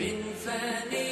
من فاني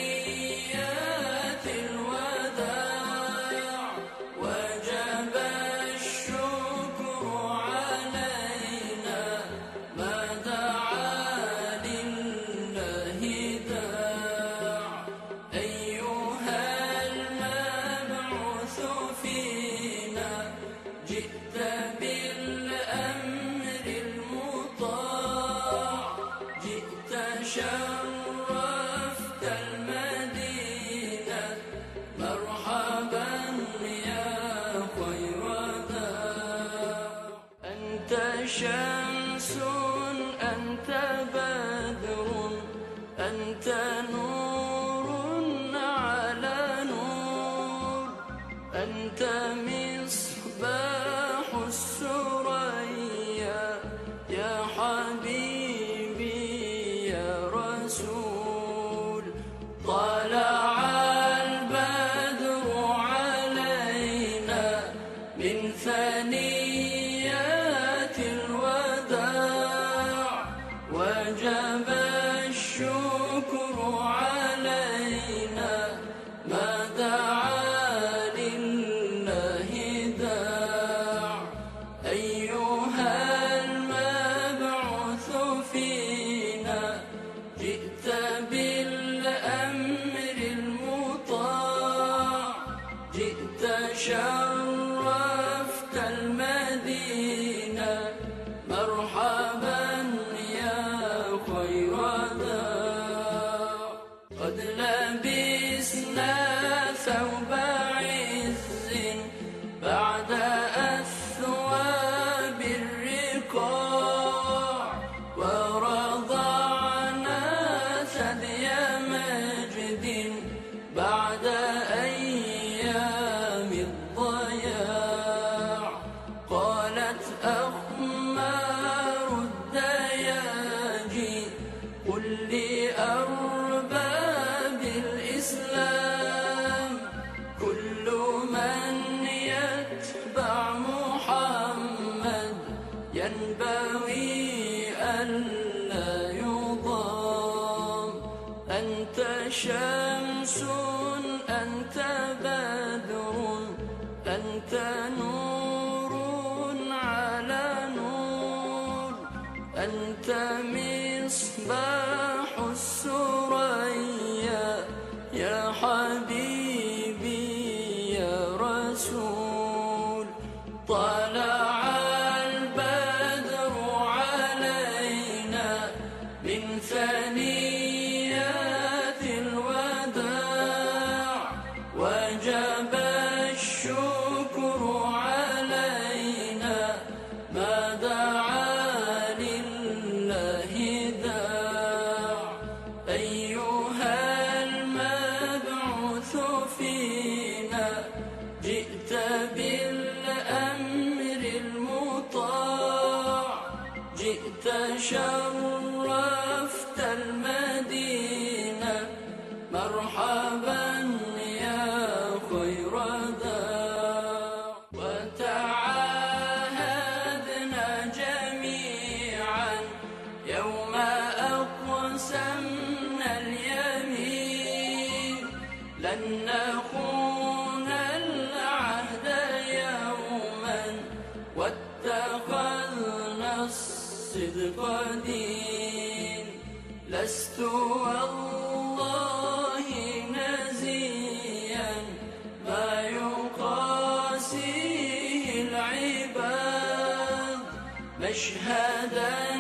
طالت أخمار الدياجي قل لي أرباب الإسلام كل من يتبع محمد ينبغي ألا يضام. أنت شمس أنت بدر أنت نور. أنت مصباح السريا يا حبيبي يا رسول طلع البدر علينا من ثنيات الوداع. وجبل شرفت المدينة مرحبا لست والله نزيا ما يقاسيه العباد مشهدا